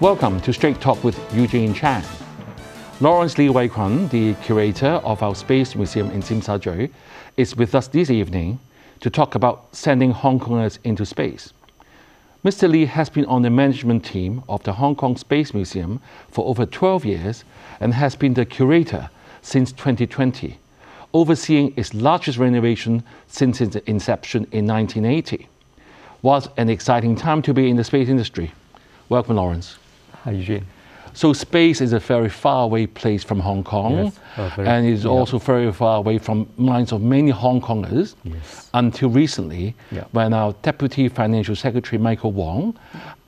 Welcome to Straight Talk with Eugene Chan. Lawrence Lee Wei Kwun, the curator of our Space Museum in Tsim Sha Tsui, is with us this evening to talk about sending Hong Kongers into space. Mr. Lee has been on the management team of the Hong Kong Space Museum for over 12 years and has been the curator since 2020, overseeing its largest renovation since its inception in 1980. What an exciting time to be in the space industry. Welcome, Lawrence. So space is a very far away place from Hong Kong, Yes, uh, very- and is yeah. also very far away from minds of many Hong Kongers. Yes. Until recently, Yeah. when our Deputy Financial Secretary Michael Wong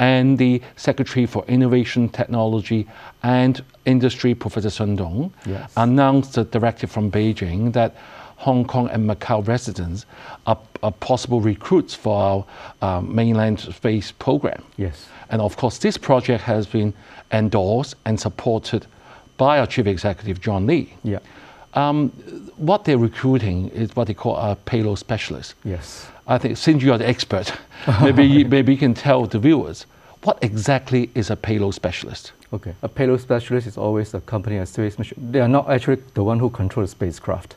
and the Secretary for Innovation, Technology and Industry Professor Sun Dong Yes. announced a directive from Beijing that Hong Kong and Macau residents are, are possible recruits for our um, mainland space program. Yes. And of course, this project has been endorsed and supported by our chief executive, John Lee. Yeah. Um, what they're recruiting is what they call a payload specialist. Yes. I think since you are the expert, maybe, maybe you can tell the viewers what exactly is a payload specialist? Okay. A payload specialist is always a company, a space mission. They are not actually the one who controls the spacecraft.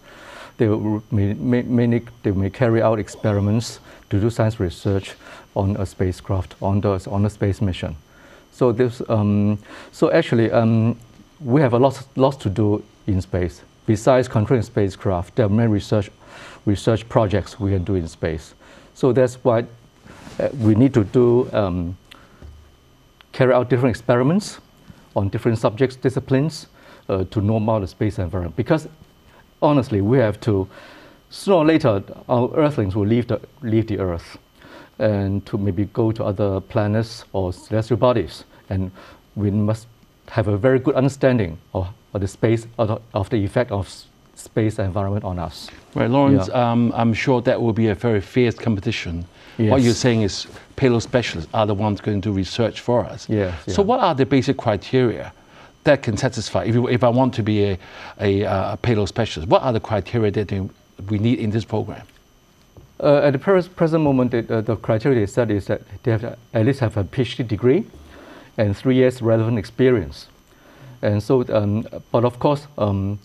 They may, may, mainly they may carry out experiments to do science research on a spacecraft on the on a space mission. So this um, so actually um, we have a lot lots to do in space. Besides controlling spacecraft, there are many research research projects we can do in space. So that's why uh, we need to do um, carry out different experiments on different subjects, disciplines, uh, to know more the space environment. Because honestly, we have to, sooner or later, our Earthlings will leave the, leave the Earth and to maybe go to other planets or celestial bodies. And we must have a very good understanding of, of the space, of the, of the effect of space environment on us. Right, Lawrence, Yeah. um, I'm sure that will be a very fierce competition. What you're saying is payload specialists are the ones going to do research for us. Yes, So yeah. what are the basic criteria that can satisfy, if, you, if I want to be a, a, uh, a payload specialist, what are the criteria that we need in this program? Uh, at the pres- present moment, the, uh, the criteria they set is that they have to at least have a PhD degree and three years relevant experience. And so, um, but of course, um,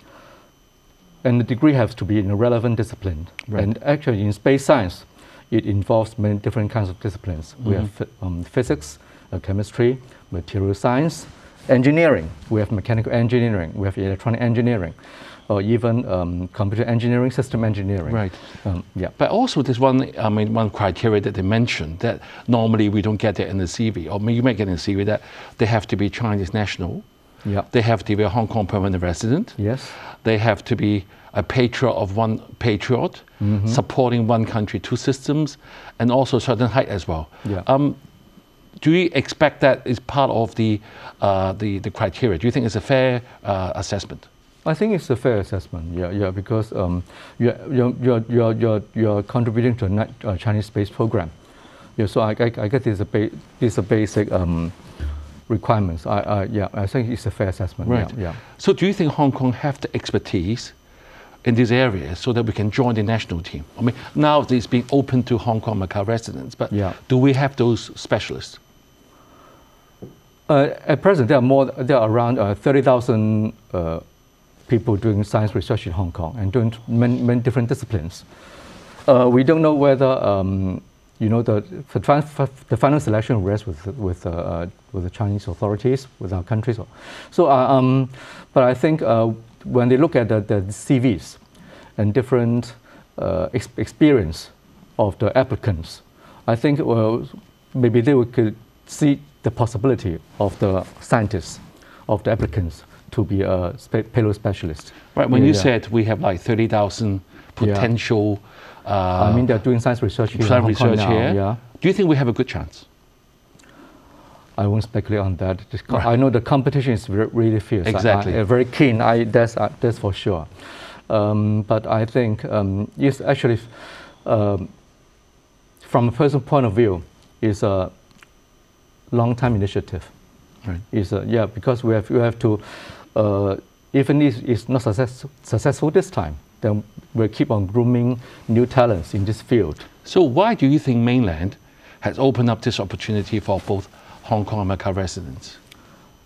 and the degree has to be in a relevant discipline. Right. And actually, in space science, it involves many different kinds of disciplines. We have Mm-hmm. phy- um, physics, uh, chemistry, material science, engineering. We have mechanical engineering. We have electronic engineering, or even um, computer engineering, system engineering. Right. Um, yeah. But also, there's one, I mean, one criteria that they mentioned that normally we don't get it in the CV, or you may get in the CV that they have to be Chinese national, Yeah. they have to be a Hong Kong permanent resident, Yes. they have to be a patriot of one patriot, Mm-hmm. supporting one country, two systems, and also certain height as well. Yeah. Um, do you expect that is part of the, uh, the, the criteria? Do you think it's a fair uh, assessment? I think it's a fair assessment. Yeah, yeah, because um, you're, you're, you're, you're, you're, contributing to a uh, Chinese space program. Yeah, so I, I, I guess it's a, ba- it's a basic um, requirements. I, I, yeah, I think it's a fair assessment. Right. Yeah, yeah. So do you think Hong Kong have the expertise in this area so that we can join the national team? I mean, now it's being open to Hong Kong, Macau residents, but Yeah. do we have those specialists? Uh, at present, there are more. There are around uh, thirty thousand uh, people doing science research in Hong Kong and doing many, many different disciplines. We don't know whether um, you know the the, fi- the final selection rests with with uh, with the Chinese authorities, with our countries. So, uh, um, but I think uh, when they look at the, the CVs and different ex- experience of the applicants, I think well, maybe they could see the possibility of the scientists, of the applicants, to be a spa- payload specialist. Right, when Yeah, you yeah. said we have like 30,000 potential uh, I mean, they're doing science research here. science research now, here, Yeah. do you think we have a good chance? I won't speculate on that. Right. I know the competition is re- really fierce. Exactly. I, uh, very keen. I, that's, uh, that's for sure. Um, but I think um, it's actually, um, from a personal point of view, is a long-time initiative. Right. Is a, yeah, because we have, we have to, uh, even if it's not success, successful this time, then we'll keep on grooming new talents in this field. So why do you think mainland has opened up this opportunity for both Hong Kong and Macau residents?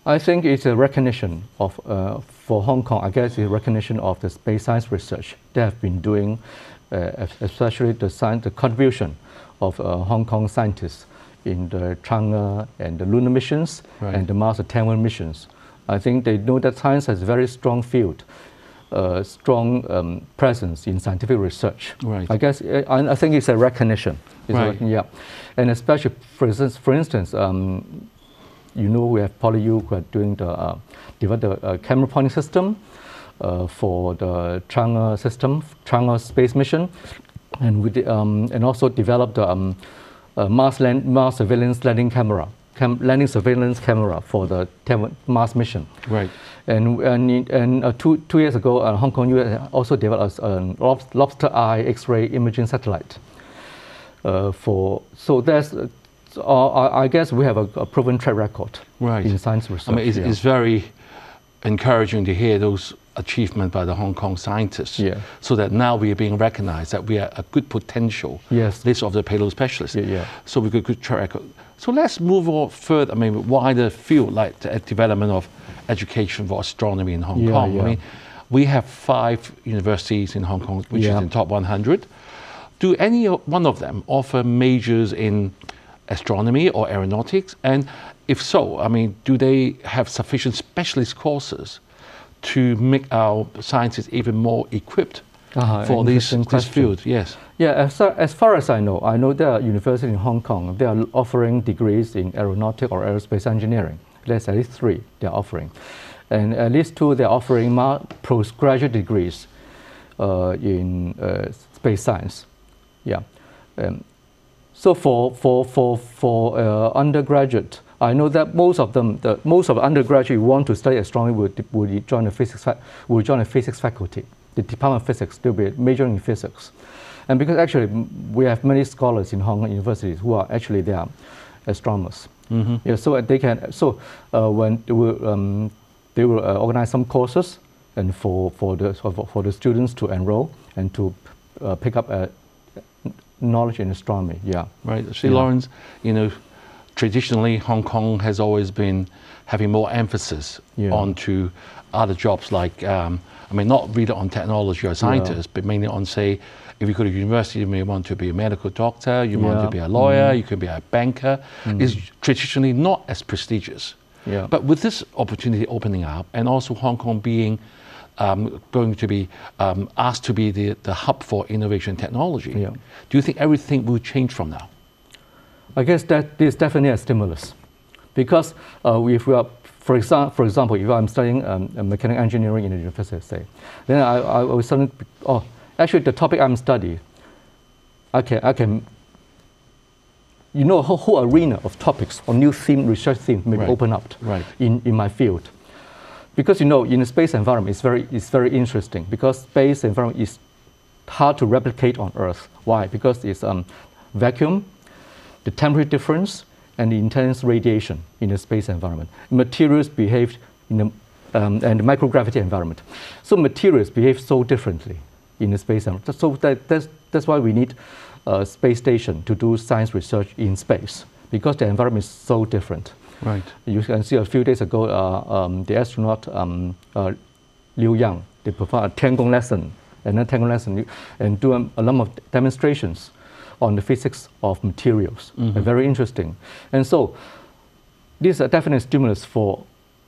I think it's a recognition of, uh, for Hong Kong, I guess it's a recognition of the space science research they have been doing, uh, especially the, science, the contribution of uh, Hong Kong scientists in the Chang'e and the lunar missions Right. and the Mars Attachment missions. I think they know that science has a very strong field, uh, strong um, presence in scientific research. Right. I guess uh, I, I think it's a recognition. It's Right. recognition, yeah, and especially for instance, for instance, um, you know we have PolyU who are doing the uh, develop the uh, camera pointing system uh, for the Chang'e system, Chang'e space mission, and we um, and also developed the um, uh, Mars land, Mars surveillance landing camera, cam- landing surveillance camera for the Mars mission. Right. And, and, and uh, two, two years ago, uh, Hong Kong US also developed a lobster eye X-ray imaging satellite. Uh, for so that's uh, so, uh, I I guess we have a, a proven track record Right. in science research. I mean, it's, yeah. it's very encouraging to hear those achievements by the Hong Kong scientists. Yeah. So that now we are being recognized that we are a good potential Yes. list of the payload specialists. Yeah, yeah. So we got good track record. So let's move on further. I mean, wider field like the development of education for astronomy in Hong Yeah, Kong. yeah. I mean, we have five universities in Hong Kong, which Yeah. is in top 100. Do any one of them offer majors in astronomy or aeronautics? And if so, I mean, do they have sufficient specialist courses to make our scientists even more equipped Uh-huh, for this, this field? Yes. Yeah, as, far- as far as I know, I know there are universities in Hong Kong, they are offering degrees in aeronautic or aerospace engineering. There's at least three they're offering. And at least two they're offering postgraduate degrees uh, in uh, space science. Yeah. Um, so for, for, for, for uh, undergraduate, I know that most of them, the, most of the undergraduate who want to study astronomy will, will join the physics, will join the physics faculty. The Department of Physics, they'll be majoring in physics. And because actually we have many scholars in Hong Kong universities who are actually they are astronomers. Yeah, so they can, so uh, when they will, um, they will uh, organize some courses and for, for, the, for, for the students to enroll and to uh, pick up uh, knowledge in astronomy. Yeah. Right. See, Yeah. Lawrence, you know, traditionally Hong Kong has always been having more emphasis Yeah. onto other jobs like, um, I mean, not really on technology or scientists, but mainly on, say, if you go to university, you may want to be a medical doctor, you want Yeah. Mm-hmm. to be a lawyer, you could be a banker. It's traditionally not as prestigious. Yeah. But with this opportunity opening up, and also Hong Kong being um, going to be um, asked to be the, the hub for innovation technology, Yeah. do you think everything will change from now? I guess that is definitely a stimulus, because uh, if we are, for example, for example, if I'm studying um, mechanical engineering in a university, say, then I, I will suddenly, oh, actually the topic I'm studying, I can, I can, you know, a whole, whole arena of topics or new theme, research theme maybe Right. open up Right. in, in my field. Because you know, in a space environment, it's very, it's very interesting because space environment is hard to replicate on Earth. Why? Because it's um, vacuum, the temperature difference, and the intense radiation in the space environment. Materials behave in a, um, and the microgravity environment. So materials behave so differently in the space environment. So that, that's, that's why we need a space station to do science research in space because the environment is so different. Right. You can see a few days ago, uh, um, the astronaut um, uh, Liu Yang, they performed a Tiangong lesson, and then Tiangong lesson, and do a, a number of demonstrations on the physics of materials. Uh, very interesting. And so, this is a definite stimulus for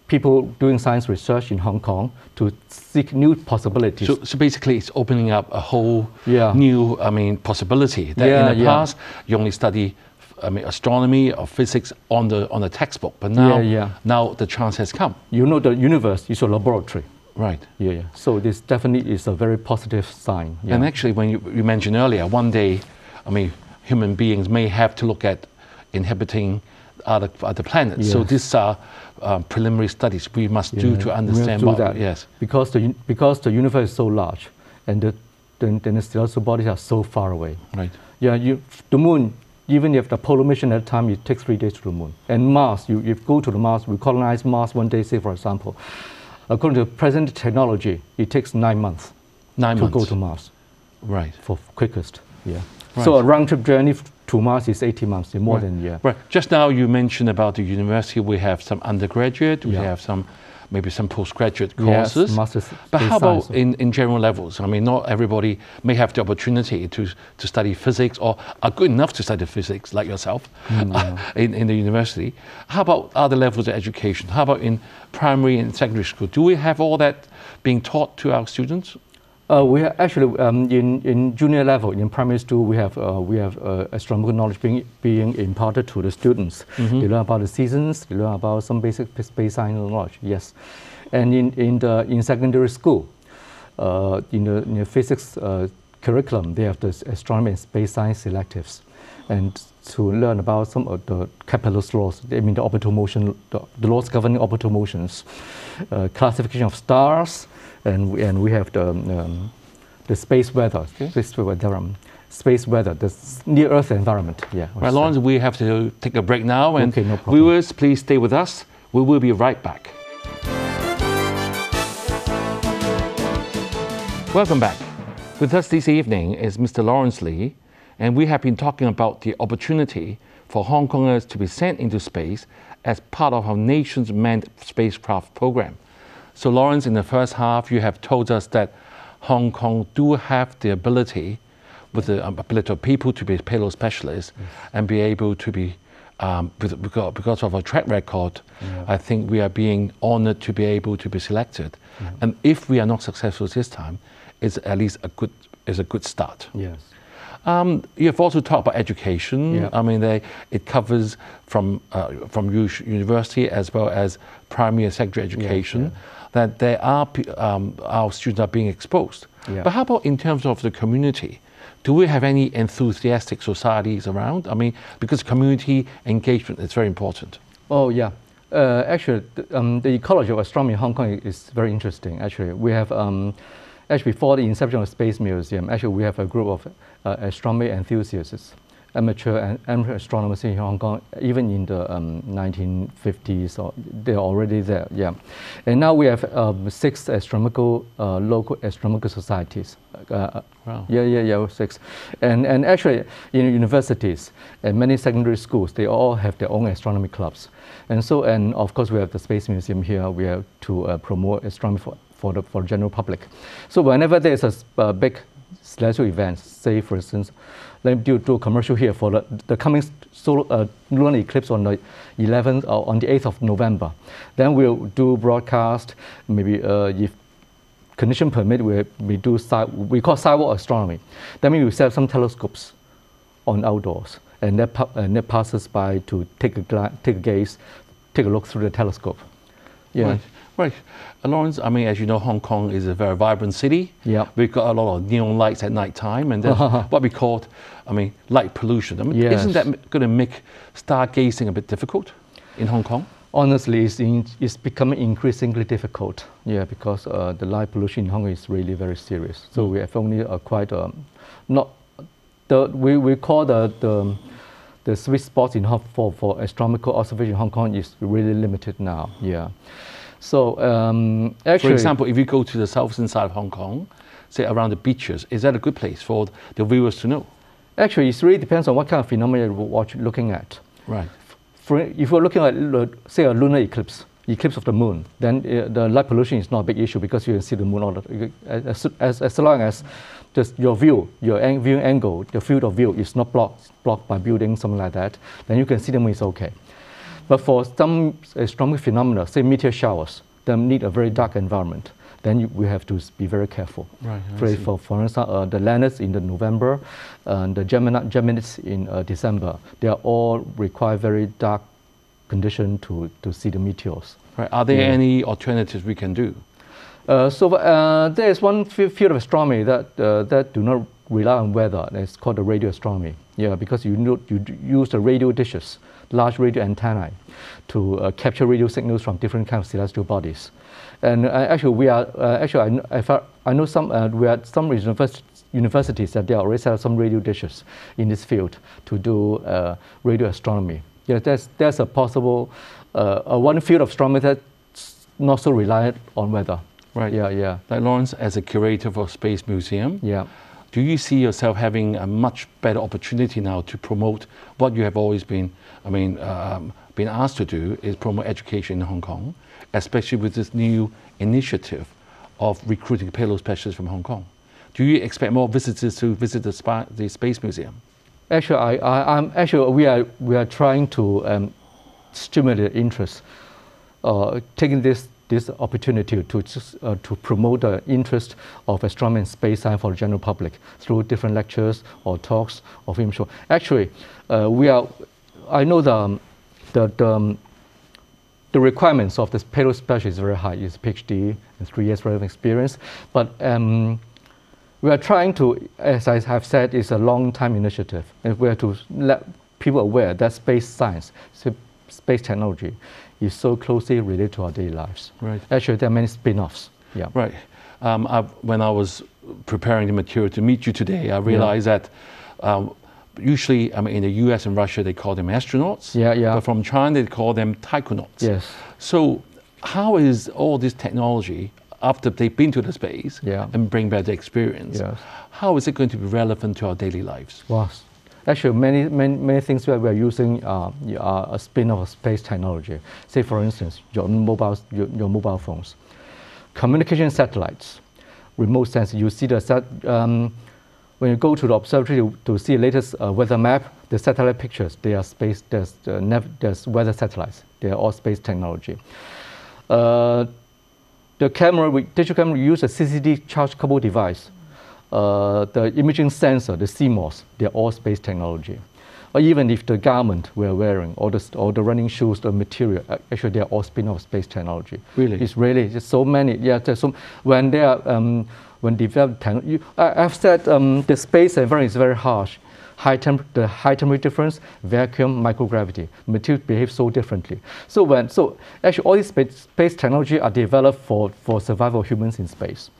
people doing science research in Hong Kong to seek new possibilities. So, so basically, it's opening up a whole Yeah. new, I mean, possibility that Yeah, in the yeah. past you only study, I mean, astronomy or physics on the on the textbook, but now now the chance has come. you know, the universe is a laboratory. Right. Yeah, yeah. So this definitely is a very positive sign. Yeah. And actually, when you, you mentioned earlier, one day, I mean, human beings may have to look at inhabiting other, other planets. So these are um, preliminary studies we must do Yeah, to we understand do that. Yes. Because the, because the universe is so large and the, the, the celestial bodies are so far away. Right. Yeah, you, the moon, even if the Apollo mission at the time, it takes three days to the moon. And Mars, you, you go to the Mars, we colonize Mars one day, say for example. According to present technology, it takes nine months Nine to months. go to Mars Right. for quickest. Yeah. Right. So a round trip journey to Mars is 18 months, more Right. than year. Right. Just now you mentioned about the university. We have some undergraduate. We Yeah. have some, maybe some postgraduate Yes, courses. master's but how about science. in, in general levels? I mean, not everybody may have the opportunity to, to study physics or are good enough to study physics, like yourself, Hmm, in, in the university. How about other levels of education? How about in primary and secondary school? Do we have all that being taught to our students? Uh, we actually um, in, in junior level in primary school we have uh, we have uh, astronomical knowledge being being imparted to the students. They learn about the seasons. They learn about some basic space science knowledge. Yes, and in in the in secondary school, uh, in the in the physics uh, curriculum they have the astronomy and space science selectives, and to learn about some of the Kepler's laws. I mean the orbital motion, the, the laws governing orbital motions, uh, classification of stars, and we, and we have the um, the space weather, space weather, um, space weather, the near Earth environment. Yeah. Right, Lawrence, we have to take a break now. And Okay, no problem. viewers, please stay with us. We will be right back. Welcome back. With us this evening is Mr. Lawrence Lee, and we have been talking about the opportunity for Hong Kongers to be sent into space as part of our nation's manned spacecraft program. So, Lawrence, in the first half, you have told us that Hong Kong do have the ability, with the um, ability of people to be payload specialists and be able to be, um, because, because of our track record, I think we are being honored to be able to be selected. And if we are not successful this time, it's at least a good, is a good start. Yes. Um, you've also talked about education. Yeah. I mean, they, it covers from uh, from university as well as primary and secondary education. That there are um, our students are being exposed. Yeah. But how about in terms of the community? Do we have any enthusiastic societies around? I mean, because community engagement is very important. Oh yeah. Uh, actually, the, um, the ecology of astronomy in Hong Kong is very interesting. Actually, we have um, actually before the inception of the Space Museum, actually we have a group of uh, astronomy enthusiasts, amateur and amateur astronomers in Hong Kong. Even in the um, 1950s, or they're already there. Yeah, and now we have um, six astronomical uh, local astronomical societies. Uh, Wow. yeah, yeah, yeah, six. And, and actually, in universities and many secondary schools, they all have their own astronomy clubs. And so, and of course, we have the Space Museum here. We have to uh, promote astronomy for, for the for general public. So whenever there's a big celestial event, say for instance, let me do, do a commercial here for the, the coming solar, uh, lunar eclipse on the 11th or on the 8th of November. Then we'll do broadcast, maybe uh, if condition permit, we, we do we call sidewalk astronomy. That means we set some telescopes on outdoors, and that, and that passes by to take a, take a gaze, take a look through the telescope. Yeah. Right, Uh, Lawrence, I mean, as you know, Hong Kong is a very vibrant city. Yeah. We've got a lot of neon lights at night time, and what we call, I mean, light pollution. I mean, isn't that going to make stargazing a bit difficult in Hong Kong? Honestly, it's, in, it's becoming increasingly difficult. Yeah, because uh, the light pollution in Hong Kong is really very serious. So we have only uh, quite um, not the we, we call the the the sweet spots in Hong for for astronomical observation in Hong Kong is really limited now. Yeah. So um, actually, For example, if you go to the southern side of Hong Kong, say around the beaches, is that a good place for the viewers to know? actually, it really depends on what kind of phenomena you're looking at. Right. For, if you're looking at, say, a lunar eclipse, eclipse of the moon, then uh, the light pollution is not a big issue because you can see the moon all the, as, as, as long as just your view, your ang- viewing angle, your field of view is not blocked, blocked by buildings, something like that, then you can see the moon is okay. But for some astronomical phenomena, say meteor showers, that need a very dark environment, then you, we have to be very careful. Right, For, for, for instance, uh, the Leonids in the November and the Gemini, Geminids in uh, December, they are all require very dark condition to, to see the meteors. Right. Are there Yeah. any alternatives we can do? Uh, so uh, there is one fi- field of astronomy that, uh, that do not rely on weather. It's called the radio astronomy. Yeah, because you, know, you d- use the radio dishes, large radio antennae, to uh, capture radio signals from different kinds of celestial bodies. And uh, actually, we are uh, actually I, I, I know some uh, we are some univers- universities that they already up some radio dishes in this field to do uh, radio astronomy. Yeah, that's that's a possible uh, uh, one field of astronomy that's not so reliant on weather. Right. Yeah, yeah, Like Lawrence, as a curator for Space Museum, yeah. Do you see yourself having a much better opportunity now to promote what you have always been, I mean, um, been asked to do is promote education in Hong Kong, especially with this new initiative of recruiting payload specialists from Hong Kong? Do you expect more visitors to visit the, spa, the Space Museum? Actually, I, I, am actually we are we are trying to um, stimulate interest, uh, taking this this opportunity to, uh, to promote the interest of astronomy and space science for the general public through different lectures or talks or film show. Actually, uh, we are, I know the, um, the, the, um, the, requirements of this payload specialist is very high. It's PhD and three years relevant experience. But um, we are trying to, as I have said, it's a long-time initiative. And we are to let people aware that space science, space technology is so closely related to our daily lives. Right. Actually, there are many spin-offs. Yeah. Right. Um, I, when I was preparing the material to meet you today, I realized yeah. that um, usually, I mean, in the U.S. and Russia, they call them astronauts. Yeah, yeah. But from China, they call them taikonauts. Yes. So, how is all this technology after they've been to the space yeah. and bring back the experience? Yes. How is it going to be relevant to our daily lives? Well, Actually, many, many, many things that we are using uh, are a spin of space technology. Say, for instance, your mobile, your, your mobile phones. Communication satellites, remote sensing. You see the set, um, when you go to the observatory to, see the latest uh, weather map, the satellite pictures, they are space, there's, uh, there's weather satellites. They are all space technology. Uh, the camera, we, digital camera, we use a CCD charge couple device uh, the imaging sensor, the CMOS, they're all space technology. Or even if the garment we're wearing, or the, or the running shoes, the material, actually they're all spin-off space technology. Really? It's really, just so many, yeah, there's so, when they are, um, when developed, you, I, have said um, the space environment is very harsh. High temp, the high temperature difference, vacuum, microgravity, materials behave so differently. So when, so actually all these space, space technology are developed for, for survival of humans in space.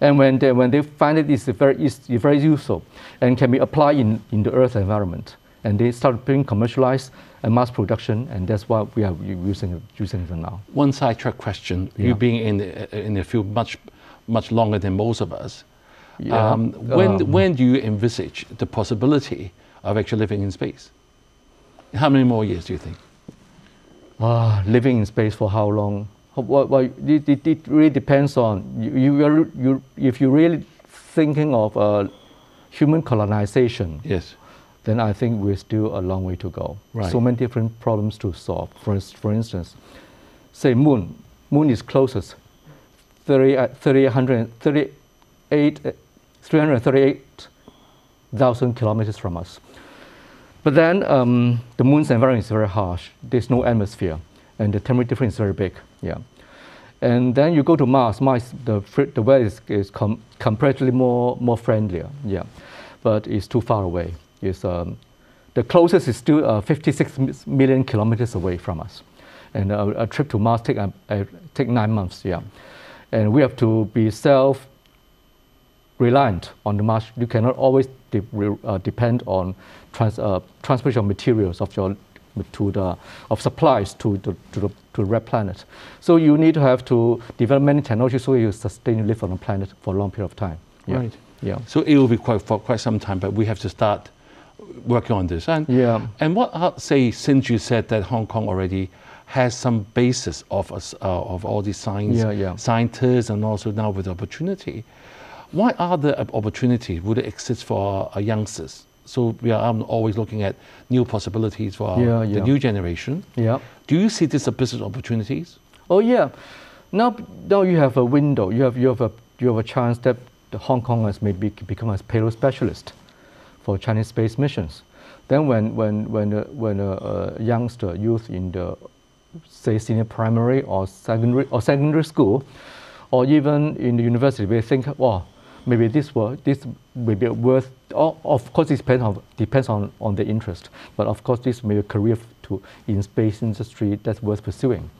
And when they, when they find it is very, is very useful and can be applied in, in the Earth environment, and they start being commercialized and mass production, and that's why we are using, using it now. One sidetrack question, yeah. you being in the, in the field much, much longer than most of us, yeah. um, when, um, when do you envisage the possibility of actually living in space? How many more years do you think? Uh, living in space for how long? Well, well it, it, it, really depends on you, you, you, if you're really thinking of uh, human colonization. Yes. Then I think we're still a long way to go. Right. So many different problems to solve. For, for instance, say moon. Moon is closest, 30, uh, 338,000 uh, kilometers from us. But then um, the moon's environment is very harsh. There's no atmosphere and the temperature difference is very big. Yeah. And then you go to Mars. Mars, the, the weather is, is com more, more friendlier. Yeah. But it's too far away. It's, um, the closest is still uh, 56 million kilometers away from us. And a, a trip to Mars take, uh, uh, take nine months. Yeah. And we have to be self reliant on the Mars. You cannot always de uh, depend on trans, uh, transportation materials of your to the of supplies to the, to the to the red planet. So you need to have to develop many technologies so you sustain live on the planet for a long period of time. Yeah. Right. Yeah. So it will be quite for quite some time, but we have to start working on this. And yeah. And what are, say since you said that Hong Kong already has some basis of us uh, of all these science yeah, yeah. scientists and also now with opportunity. What other uh, opportunities would exist for our youngsters? So we are always looking at new possibilities for yeah, the new generation. Yeah. Do you see this as business opportunities? Oh yeah. Now, now you have a window. You have you have a you have a chance that the Hong Kongers may be, become a payload specialist for Chinese space missions. Then when when when a, when a, youngster youth in the say senior primary or secondary or secondary school, or even in the university, they think, well, maybe this will this will be worth. Of course, it depends on depends on, on the interest. But of course, this may be a career to in space industry that's worth pursuing.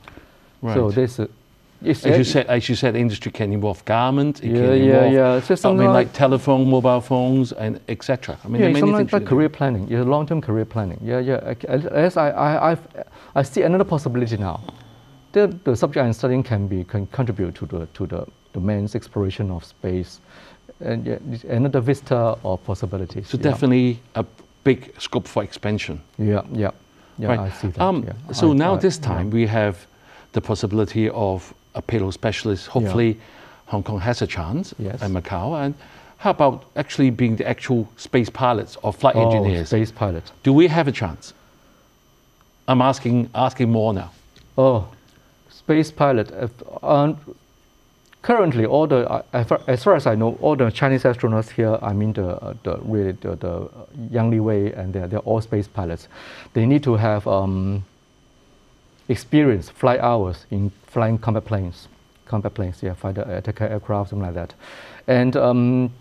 Right. So this. Uh, as you said, as you said, industry can involve garment. It yeah, can yeah, involve, yeah. Just I mean, like, like telephone, mobile phones, and etc. I mean, yeah, something like, like career planning. Yeah, long-term career planning. Yeah, yeah. As I, I, I, I see another possibility now. The, the subject I'm studying can be can contribute to the to the the man's exploration of space and yeah, another vista of possibilities. So yeah. definitely a big scope for expansion. Yeah, yeah, yeah. right. I see that. Um, yeah. So I- now I- this time we have the possibility of a payload specialist. Hopefully, Hong Kong has a chance Yes. and Macau. And how about actually being the actual space pilots or flight Oh, engineers? space pilots. Do we have a chance? I'm asking asking more now. Oh, space pilot. If, um, currently, all the uh, as far- as I know, all the Chinese astronauts here, I mean the uh, the really the, the uh, Yang Li Wei, and they're, they're all space pilots. They need to have um, experience, flight hours in flying combat planes, combat planes, yeah, fighter attack aircraft, something like that, and. Um,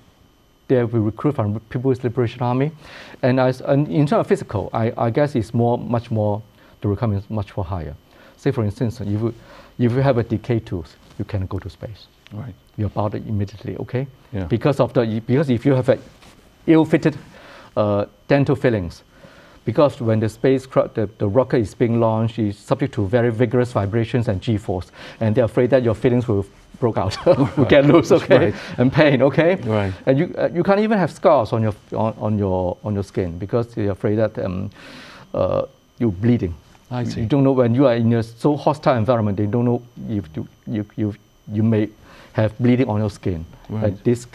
they will recruit from People's Liberation Army, and, as, and in terms of physical, I, I guess it's more, much more, the requirement is much more higher. Say for instance, if you, if you have a decay tooth, you can go to space. Right. You're about immediately, okay? Yeah. Because of the, because if you have a ill-fitted uh, dental fillings, because when the spacecraft, the, the rocket is being launched, it's subject to very vigorous vibrations and g-force, and they're afraid that your fillings will broke out, will get loose, okay, right. and pain, okay. Right. And you, uh, you can't even have scars on your, on, on your, on your skin because they're afraid that um, uh, you're bleeding. I see. You don't know when you are in a so hostile environment, they don't know if you, you, you, you may have bleeding on your skin. Right. And this,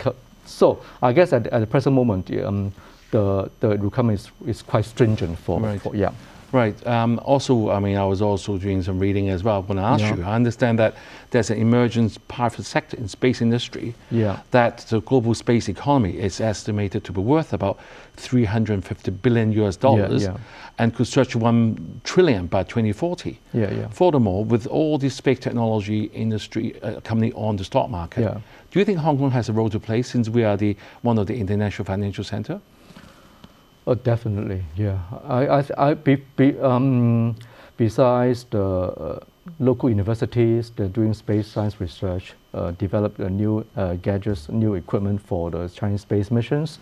so I guess at, at the present moment, um, the, the requirement is, is quite stringent for, Right. for yeah. Right. Um, also, I mean, I was also doing some reading as well. When I asked Yeah. you, I understand that there's an emerging private sector in space industry. Yeah. That the global space economy is estimated to be worth about 350 billion US dollars, yeah. and could stretch one trillion by 2040. Yeah, yeah. Furthermore, with all the space technology industry uh, coming on the stock market, Yeah. do you think Hong Kong has a role to play since we are the one of the international financial center? Oh, definitely, yeah. I, I, I be, be, um, besides the uh, local universities, they're doing space science research, uh, develop new uh, gadgets, new equipment for the Chinese space missions,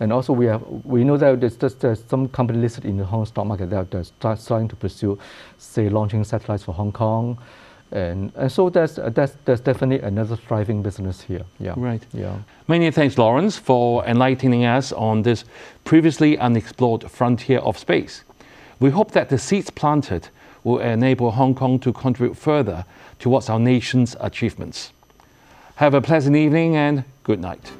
and also we have we know that there's, there's, there's some company listed in the Hong Kong stock market that are starting to pursue, say, launching satellites for Hong Kong, and and so that's uh, that's that's definitely another thriving business here. Yeah. Right. Yeah. Many thanks, Lawrence, for enlightening us on this previously unexplored frontier of space. We hope that the seeds planted will enable Hong Kong to contribute further towards our nation's achievements. Have a pleasant evening and good night.